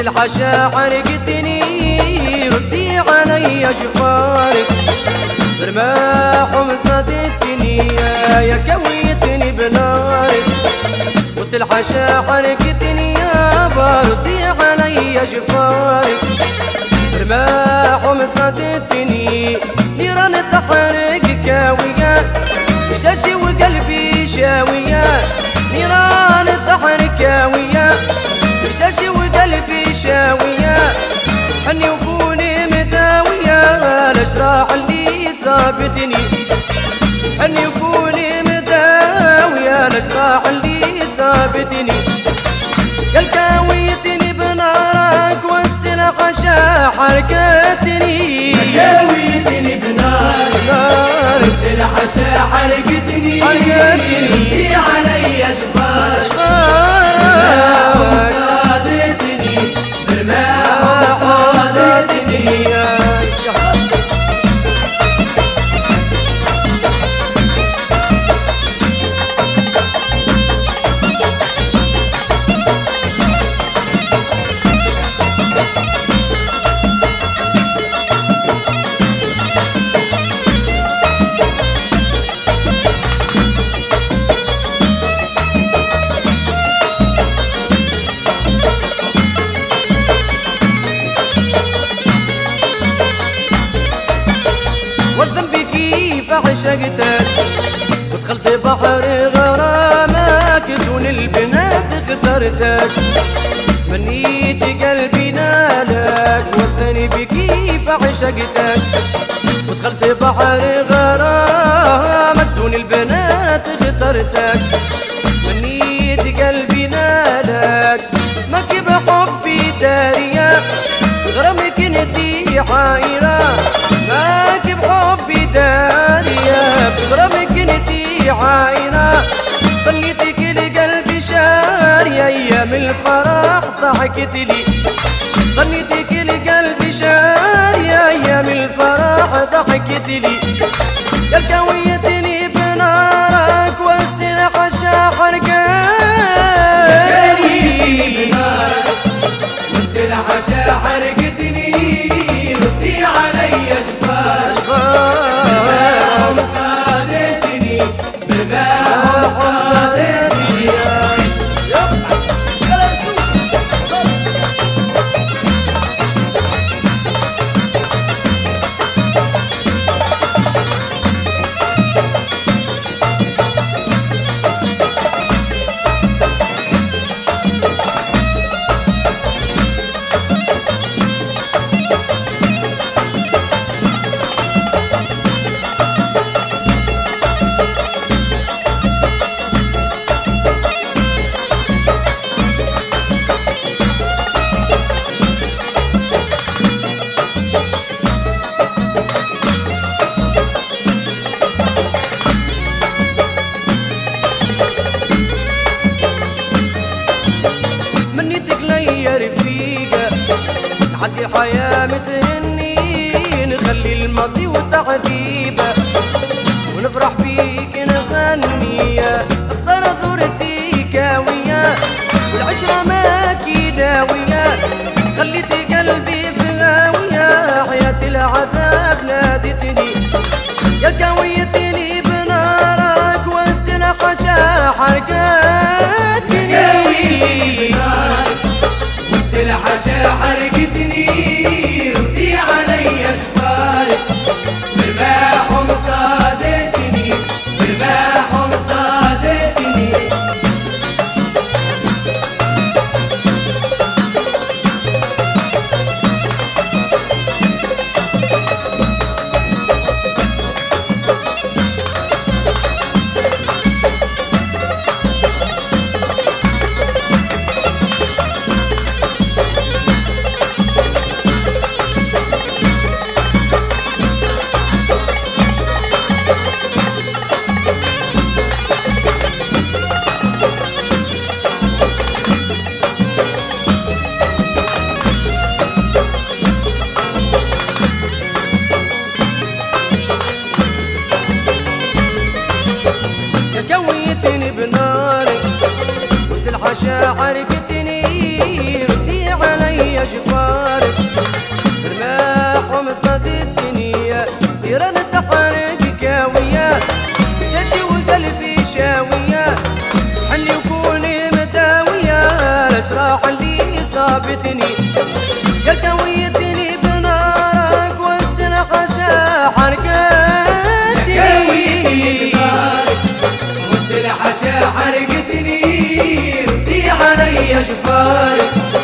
الحشا حرقتني ردي علي شفارك. برماح ومصدتني يا كويتني بنارك. وسط الحشا حرقتني يا بردي علي شفارك. برماح ومصدتني نيران تحرق الأجراح اللي صابتني حني وبوني مداوية الأجراح اللي صابتني يا الكاويتني بنارك وسط العشا حركتني. كاويتني بنار نار وسط الحشا حرقتني حرقتني. علي شفار أشفارك كيف عشقتك ودخلت بحر غرامك دون البنات اخترتك تمنيت قلبي نالك والذنب كيف عشقتك ودخلت بحر غرامك دون البنات اخترتك انتي عايرة ظنيتك لقلبي شارية أيام الفرح ضحكت لي. نعدي الحياة متهني نخلي الماضي وتعذيبة ونفرح بيك نغني. خسارة ثورتي كاوية والعشرة ما كيداوية خليتي قلبي في هاوية حياة العذاب نادتني. يا كويتني بنارك وسط الحشا حرقتني تاركتني ردي دي علي شفارك رماح ومصاد الدنيا يرن تحرك كاوية زاشي وقلبي شاوية حني وكوني مداوية. الجراح اللي صابتني وسط الحشا